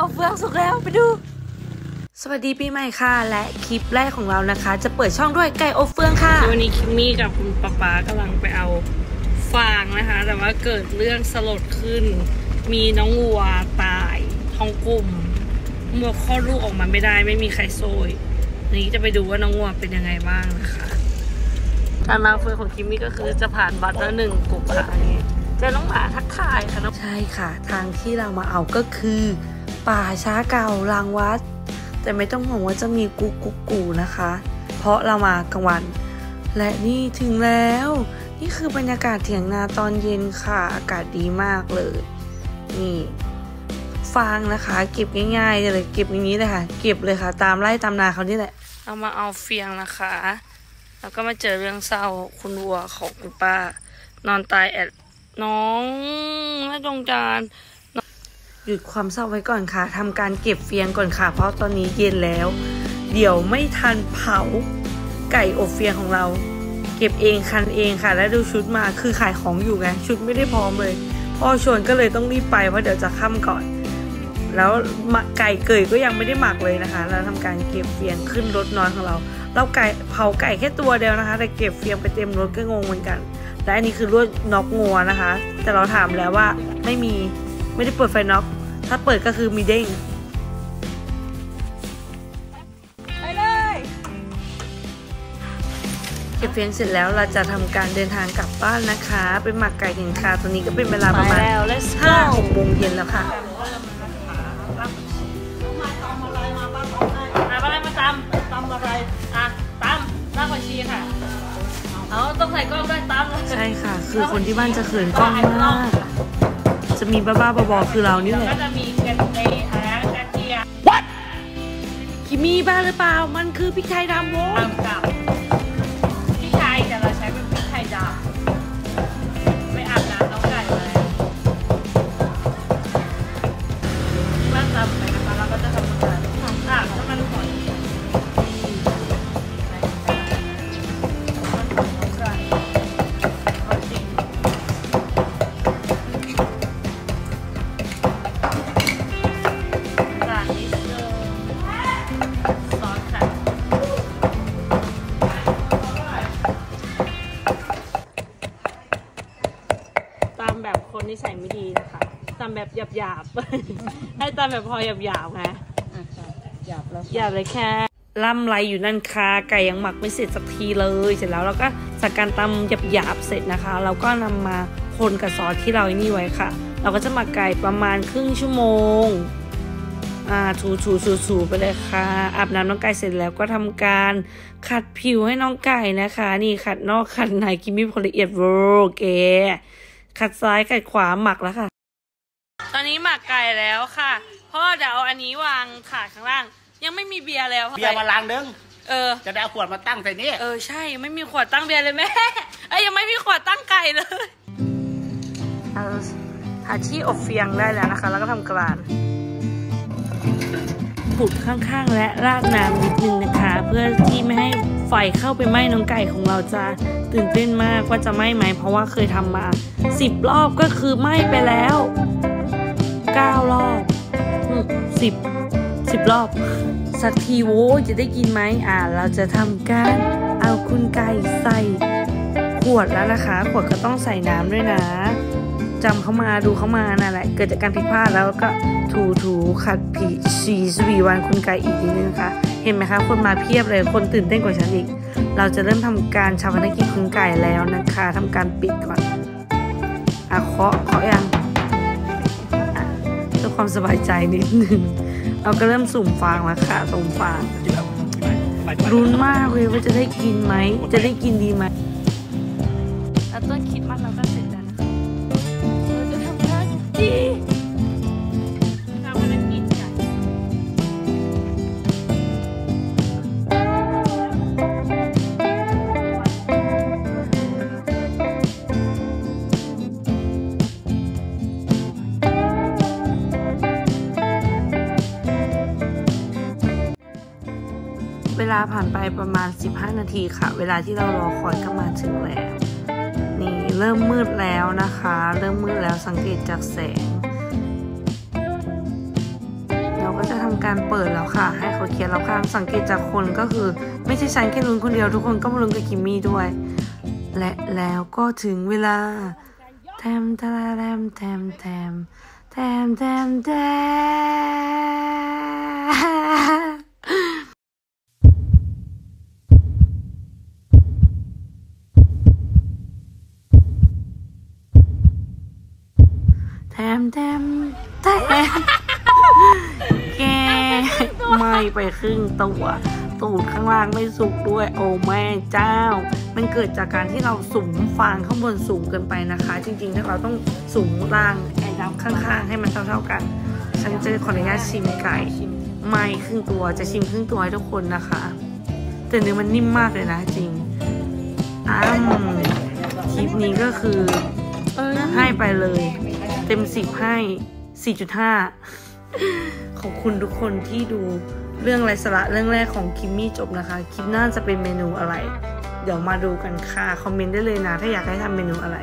อบเฟืองสุกแล้วไปดู สวัสดีปีใหม่ค่ะ และคลิปแรกของเรานะคะ จะเปิดช่องด้วยไก่อบเฟืองค่ะ วันนี้คิมมี่กับคุณป๊าป๊ากำลังไปเอาฟางนะคะ แต่ว่าเกิดเรื่องสลดขึ้น มีน้องวัวตายท้องกลุ่มวัวคลอดลูกออกมาไม่ได้ไม่มีใครโซยวันนี้จะไปดูว่าน้องวัวเป็นยังไงบ้างนะคะการมาเฟืองของคิมมี่ก็คือจะผ่านบัตรละหนึ่งกลุ่มค่ะนี่เจอน้องหมาทักทายค่ะน้องใช่ค่ะ ทางที่เรามาเอาก็คือ ป่าช้าเก่าลางวัด แต่ไม่ต้องห่วงว่าจะมีกุ๊กกุ๊กกูนะคะ เพราะเรามากลางวัน และนี่ถึงแล้ว นี่คือบรรยากาศเถียงนาตอนเย็นค่ะ อากาศดีมากเลย นี่ฟางนะคะ เก็บง่ายๆเลยเก็บอย่างนี้เลยค่ะ เก็บเลยค่ะ ตามไร่ตามนาเขานี่แหละเรามาเอาเฟียงนะคะ แล้วก็มาเจอเรื่องเศร้าคุณวัวของคุณป้า นอนตายแอดน้องน่าจงจาน หยุดความเศร้าไว้ก่อนค่ะทำการเก็บเฟียงก่อนค่ะ เพราะตอนนี้เย็นแล้ว เดี๋ยวไม่ทันเผาไก่อบเฟียงของเรา เก็บเองคันเองค่ะ และดูชุดมาคือขายของอยู่ไงชุดไม่ได้พร้อมเลยพ่อชวนก็เลยต้องรีบไปเพราะเดี๋ยวจะค่ำก่อน แล้วไก่เกยก็ยังไม่ได้หมักเลยนะคะ แล้วทำการเก็บเฟียงขึ้นรถนอนของเรา เราไก่เผาไก่แค่ตัวเดียวนะคะ แต่เก็บเฟียงไปเต็มรถก็งงเหมือนกันและอันนี้คือลวดน็อกงัวนะคะ แต่เราถามแล้วว่าไม่มี ไม่ได้เปิดไฟน็อก ถ้าเปิดก็คือมีเด้ง ไปเลย เก็บเฟียงเสร็จแล้วเราจะทำการเดินทางกลับบ้านนะคะไปหมักไก่กันค่ะตอนนี้ก็เป็นเวลาประมาณแล้ว let's ห้า go หกโมงเย็นแล้วค่ะหาอะไรมาตำตำอะไร อะตำรากผักชีค่ะ เอาต้องใส่กล้องด้วยตำเลยใช่ค่ะ คือคนที่บ้านจะเขินกล้องมากจะ มีบ้าๆบอๆคือเรานี่แหก็ละจะมีกระเทียมอะไรนะกระเทียมคิมี่บ้าหรือเปล่า มันคือพริกไทยดำโว้ย ซอสค่ะ ตามแบบคนที่ใส่ไม่ดีนะคะ ตามแบบหยาบๆ ให้ตามแบบพอหยาบๆไงหยาบแล้วหยาบเลยแค่ล่ำไรอยู่นั่นคาไก่ยังหมักไม่เสร็จสักทีเลย เสร็จแล้วเราก็จากการตำหยาบๆเสร็จนะคะ เราก็นำมาคนกับซอสที่เราไอ้นี่ไว้ค่ะ เราก็จะหมักไก่ประมาณครึ่งชั่วโมง อ่าถูถูถูถูไปเลยค่ะอาบน้ำน้องไก่เสร็จแล้วก็ทำการขัดผิวให้น้องไก่นะคะ นี่ขัดนอกขัดในกิมมี่พอละเอียดเวอร์เกขัดซ้ายขัดขวาหมักแล้วค่ะ ตอนนี้หมักไก่แล้วค่ะพ่อเดี๋ยวเอาอันนี้วางถาดข้างล่าง ยังไม่มีเบียร์แล้วเบียร์มาล้างนึงเออจะได้เอาขวดมาตั้งใส่นี่เออใช่ไม่มีขวดตั้งเบียร์เลยแม่เอ้ยยังไม่มีขวดตั้งไก่เลยเอาหาที่อบเฟียงได้แล้วนะคะ แล้วก็ทำกราน ขุดข้างๆ และราดน้ำนิดนึงนะคะ เพื่อที่ไม่ให้ไฟเข้าไปไหม้น้องไก่ของเราจะตื่นเต้นมากว่าจะไหม้ไหมเพราะว่าเคยทำมาสิบรอบก็คือไหม้ไปแล้วเก้ารอบสิบสิบรอบ สักทีโว้จะได้กินไหมอ่า เราจะทำการเอาคุณไก่ใส่ขวดแล้วนะคะ ขวดก็ต้องใส่น้ำด้วยนะ จำเขามาดูเขามานั่นแหละ เกิดจากการผิดพลาดแล้วก็ถูถูขัดผีชีสวีวันคุณไก่อีกนิดนึงนะคะเห็นไหมคะ คนมาเพียบเลย คนตื่นเต้นกว่าฉันอีก เราจะเริ่มทำการชาปนกิจคุณไก่แล้วนะคะทำการปิดก่อนอะเคาะเคาะยังเพื่อความสบายใจนิดนึงเราก็เริ่มสุ่มฟางแล้วค่ะสุ่มฟางรุนมากเลยว่าจะได้กินไหม จะได้กินดีไหมแล้วต้นคิดมันเราก็เสร็จแล้ว ดีทำอะไรกินไก่เวลาผ่านไปประมาณ 15 นาทีค่ะ เวลาที่เรารอคอยก็มาถึงแล้ว เริ่มมืดแล้วนะคะ เริ่มมืดแล้วสังเกตจากแสง เราก็จะทำรเปิดแล้วค่ะ ให้เขาเขียนแล้วค่ะสังเกตจากคนก็คือ ไม่ใช่ฉันแค่ลุ้นคนเดียวทุกคนก็มาลุ้นกับคิมมี่ด้วย และแล้วก็ถึงเวลาแทมแทมแทมแทมแทมแทมแทม แถมแถมแกไม่ไปครึ่งตัว ตูดข้างล่างไม่สุกด้วย โอ้แม่เจ้า มันเกิดจากการที่เราสุ่มฟางข้างบนสูงเกินไปนะคะ จริงๆถ้าเราต้องสุ่มล่างข้างๆ ให้มันเท่าๆกัน ฉันจะขออนุญาตชิมไก่ไม่ครึ่งตัวจะชิมครึ่งตัวให้ทุกคนนะคะ แต่เนื้อมันนิ่มมากเลยนะจริงอ้ามคลิปนี้ก็คือให้ไปเลย ต็มสิบให้ 4.5 ขอบคุณทุกคนที่ดูเรื่องไรสระเรื่องแรกของคิมมี่จบนะคะ คลิปหน้าจะเป็นเมนูอะไร เดี๋ยวมาดูกันค่ะ คอมเมนต์ได้เลยนะ ถ้าอยากให้ทำเมนูอะไร